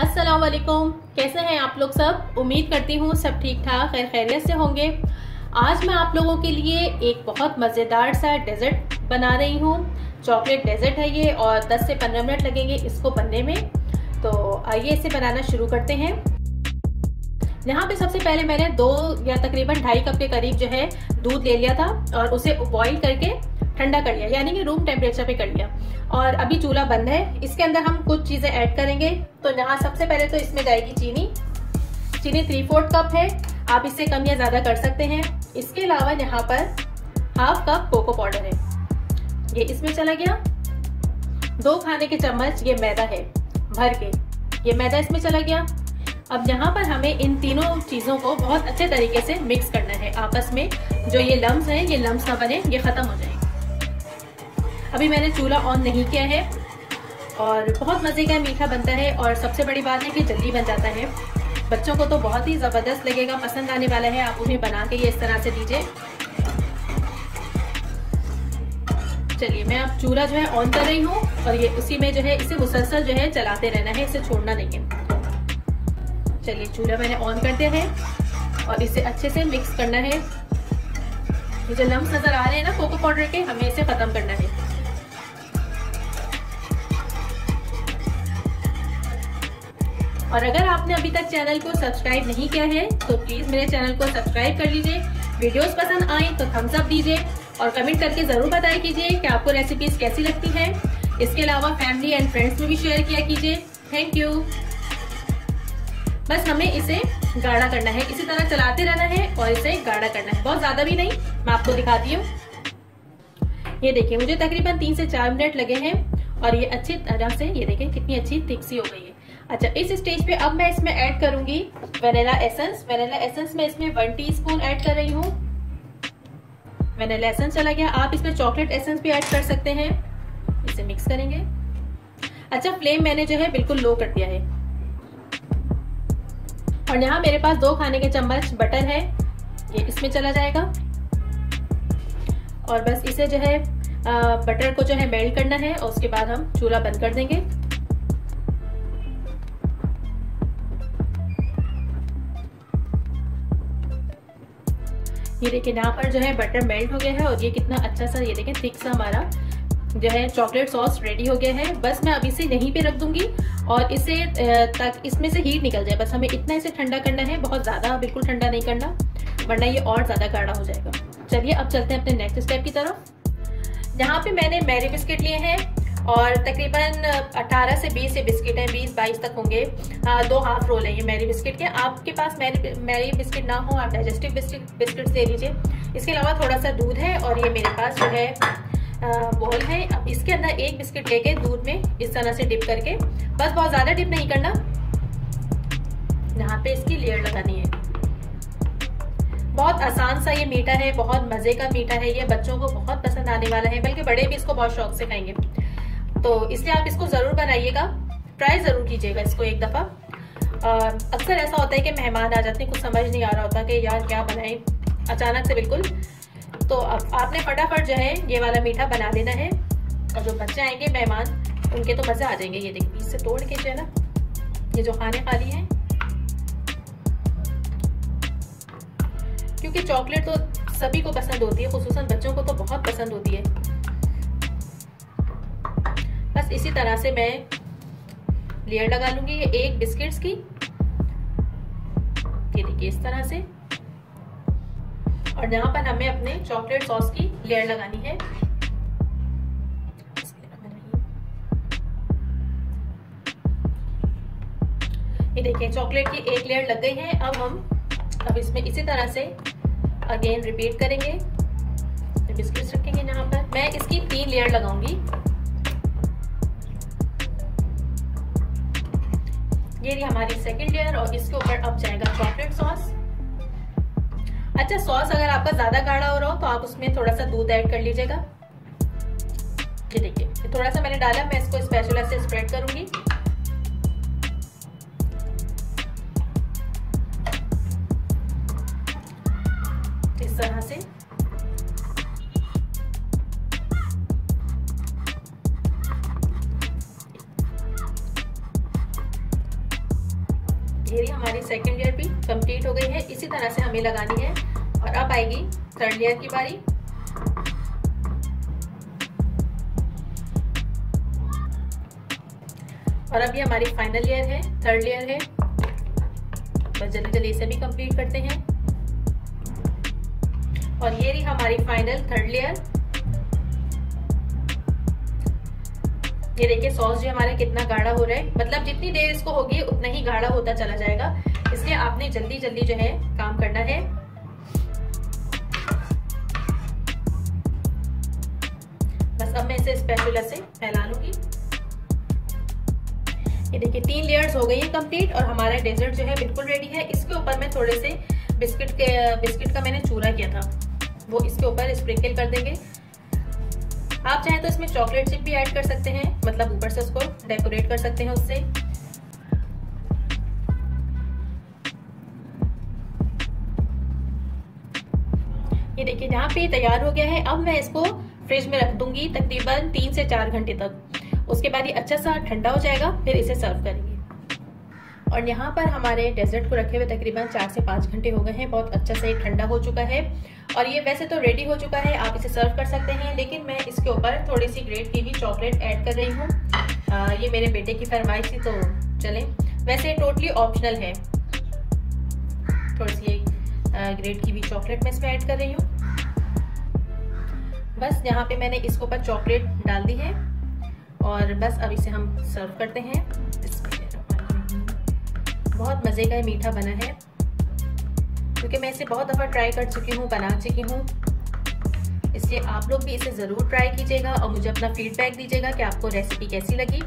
अस्सलाम वालेकुम कैसे हैं आप लोग सब? उम्मीद करती हूँ सब ठीक ठाक, खैर खैरियत से होंगे। आज मैं आप लोगों के लिए एक बहुत मज़ेदार सा डेजर्ट बना रही हूँ। चॉकलेट डेजर्ट है ये और 10 से 15 मिनट लगेंगे इसको बनने में। तो आइए इसे बनाना शुरू करते हैं। यहाँ पे सबसे पहले मैंने दो या तकरीबन ढाई कप के करीब जो है दूध ले लिया था और उसे बॉईल करके ठंडा कर लिया, यानी कि रूम टेम्परेचर पे कर लिया। और अभी चूल्हा बंद है, इसके अंदर हम कुछ चीज़ें ऐड करेंगे। तो यहाँ सबसे पहले तो इसमें जाएगी चीनी। चीनी थ्री फोर्थ कप है, आप इससे कम या ज़्यादा कर सकते हैं। इसके अलावा यहाँ पर हाफ़ कप कोको पाउडर है। ये इसमें चला गया। दो खाने के चम्मच, ये मैदा है, भर के। ये मैदा इसमें चला गया। अब यहाँ पर हमें इन तीनों चीज़ों को बहुत अच्छे तरीके से मिक्स करना है आपस में। जो ये लम्स हैं, ये लम्स ना बने, ये खत्म हो जाएँगे। अभी मैंने चूल्हा ऑन नहीं किया है। और बहुत मज़े का मीठा बनता है और सबसे बड़ी बात है कि जल्दी बन जाता है। बच्चों को तो बहुत ही ज़बरदस्त लगेगा, पसंद आने वाला है। आप उन्हें बना के ये इस तरह से दीजिए। चलिए, मैं अब चूल्हा जो है ऑन कर रही हूँ और ये उसी में जो है, इसे मुसलसल जो है चलाते रहना है, इसे छोड़ना नहीं है। चलिए, चूल्हा मैंने ऑन कर दिया है और इसे अच्छे से मिक्स करना है। ये जो लम्स नज़र आ रहे हैं ना कोको पाउडर के, हमें इसे खत्म करना है। और अगर आपने अभी तक चैनल को सब्सक्राइब नहीं किया है तो प्लीज़ मेरे चैनल को सब्सक्राइब कर लीजिए। वीडियोस पसंद आए तो थम्स अप दीजिए और कमेंट करके ज़रूर बताया कीजिए कि आपको रेसिपीज़ कैसी लगती हैं। इसके अलावा फैमिली एंड फ्रेंड्स में भी शेयर किया कीजिए। थैंक यू बस हमें इसे गाढ़ा करना है। इसी तरह चलाते रहना है और इसे गाढ़ा करना है। बहुत ज़्यादा भी नहीं, मैं आपको दिखाती हूँ। ये देखिए, मुझे तकरीबन तीन से चार मिनट लगे हैं और ये अच्छी तरह से, ये देखिए कितनी अच्छी थिक सी हो गई है। अच्छा इस स्टेज पे अब मैं इसमें ऐड करूँगी वेनेला एसेंस वेनेला एसेंस में इसमें वन टीस्पून ऐड कर रही हूँ. वेनेला एसेंस चला गया. आप इसमें चॉकलेट एसेंस भी ऐड कर सकते हैं. इसे मिक्स करेंगे. अच्छा फ्लेम मैंने जो है बिल्कुल लो कर दिया है. और यहाँ मेरे पास दो खाने के चम्मच बटर है. ये इसमें चला जाएगा. और बस इसे जो है बटर को जो है मेल्ट करना है और उसके बाद हम चूल्हा बंद कर देंगे. ये देखिए यहाँ पर जो है बटर मेल्ट हो गया है और ये कितना अच्छा सा, ये देखें थिक सा हमारा जो है चॉकलेट सॉस रेडी हो गया है। बस मैं अब इसे यहीं पे रख दूँगी और इसे तक, इसमें से हीट निकल जाए। बस हमें इतना इसे ठंडा करना है, बहुत ज़्यादा बिल्कुल ठंडा नहीं करना, वरना ये और ज़्यादा गाढ़ा हो जाएगा। चलिए, अब चलते हैं अपने नेक्स्ट स्टेप की तरफ़। यहाँ पे मैंने मैरी बिस्किट लिए हैं और तकरीबन 18 से 20 से बिस्किट हैं 20 22 तक होंगे। आ, दो हाफ़ रोल हैं ये मैरी बिस्किट के। आपके पास मैरी मैरी बिस्किट ना हो आप डाइजेस्टिव बिस्किट बिस्किट दे लीजिए इसके अलावा थोड़ा सा दूध है और ये मेरे पास जो है बॉल है। अब इसके अंदर एक बिस्किट लेके दूध में इस तरह से डिप करके। बस बहुत ज़्यादा डिप नहीं करना। यहाँ पे इसकी लेयर लगानी है। बहुत आसान सा ये मीठा है बहुत मज़े का मीठा है। ये बच्चों को बहुत पसंद आने वाला है बल्कि बड़े भी इसको बहुत शौक से खाएँगे। तो इसलिए आप इसको ज़रूर बनाइएगा। ट्राई ज़रूर कीजिएगा इसको एक दफ़ा। अक्सर ऐसा होता है कि मेहमान आ जाते हैं, कुछ समझ नहीं आ रहा होता कि यार क्या बनाए। अचानक से बिल्कुल। तो अब आपने फटाफट जो है ये वाला मीठा बना देना है। और जो बच्चे आएँगे, मेहमान, उनके तो मज़े आ जाएँगे। ये देखिए इससे तोड़ के जो है ना, ये जो खाने खाली हैं। क्योंकि चॉकलेट तो सभी को पसंद होती है खसूस बच्चों को तो बहुत पसंद होती है। बस इसी तरह से मैं लेयर लगा लूँगी ये एक बिस्किट्स की। ये देखिए इस तरह से। और यहाँ पर हमें अपने चॉकलेट सॉस की लेयर लगानी है। ये देखिए चॉकलेट की एक लेयर लग गई है। अब हम, अब इसमें इसी तरह से अगेन रिपीट करेंगे। बिस्किट्स रखेंगे यहाँ पर। मैं इसकी तीन लेयर लगाऊँगी। ये रही हमारी सेकंड लेयर और इसके ऊपर अब जाएगा चॉकलेट सॉस अच्छा सॉस अगर आपका ज़्यादा गाढ़ा हो रहा हो तो आप उसमें थोड़ा सा दूध ऐड कर लीजिएगा। ये देखिए थोड़ा सा मैंने डाला, मैं इसको स्पेशल से स्प्रेड करूँगी। इस तरह से। ये हमारी सेकेंड लेयर भी कंप्लीट हो गई है। इसी तरह से हमें लगानी है और अब आएगी थर्ड लेयर की बारी। और अब ये हमारी फाइनल लेयर है थर्ड लेयर है। बस जल्दी जल्दी इसे भी कंप्लीट करते हैं। और ये रही हमारी फाइनल थर्ड लेयर ये देखिए, सॉस जो हमारा कितना गाढ़ा हो रहा है। मतलब जितनी देर इसको होगी, उतना ही गाढ़ा होता चला जाएगा। इसलिए आपने जल्दी जल्दी जो है काम करना है। बस अब मैं इसे स्पैचुला से फैला लूँगी। ये देखिए, तीन लेयर्स हो गई है कंप्लीट और हमारा डेजर्ट जो है बिल्कुल रेडी है। इसके ऊपर मैं थोड़े से बिस्किट के बिस्किट का मैंने चूरा किया था। वो इसके ऊपर स्प्रिंकल कर देंगे। आप चाहें तो इसमें चॉकलेट चिप भी ऐड कर सकते हैं मतलब ऊपर से उसको डेकोरेट कर सकते हैं उससे। ये देखिए, जहाँ पे तैयार हो गया है, अब मैं इसको फ्रिज में रख दूँगी तकरीबन तीन से चार घंटे तक। उसके बाद ये अच्छा सा ठंडा हो जाएगा, फिर इसे सर्व करेंगे। और यहाँ पर हमारे डेजर्ट को रखे हुए तकरीबन चार से पाँच घंटे हो गए हैं। बहुत अच्छा से ठंडा हो चुका है। और ये वैसे तो रेडी हो चुका है, आप इसे सर्व कर सकते हैं, लेकिन मैं इसके ऊपर थोड़ी सी ग्रेट की भी चॉकलेट ऐड कर रही हूँ। ये मेरे बेटे की फरमाइश थी तो चलें। वैसे टोटली ऑप्शनल है। थोड़ी सी ग्रेट की भी चॉकलेट मैं इसमें ऐड कर रही हूँ। बस यहाँ पे मैंने इसके ऊपर चॉकलेट डाल दी है। और बस अब इसे हम सर्व करते हैं। बहुत मज़े का मीठा बना है। क्योंकि मैं इसे बहुत दफ़ा ट्राई कर चुकी हूँ, बना चुकी हूँ। इसलिए आप लोग भी इसे ज़रूर ट्राई कीजिएगा और मुझे अपना फीडबैक दीजिएगा कि आपको रेसिपी कैसी लगी।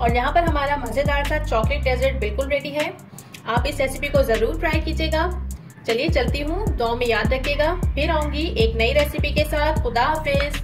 और यहाँ पर हमारा मज़ेदार सा चॉकलेट डेजर्ट बिल्कुल रेडी है। आप इस रेसिपी को ज़रूर ट्राई कीजिएगा। चलिए चलती हूँ, दो में याद रखिएगा। फिर आऊँगी एक नई रेसिपी के साथ। खुदा हाफिज़।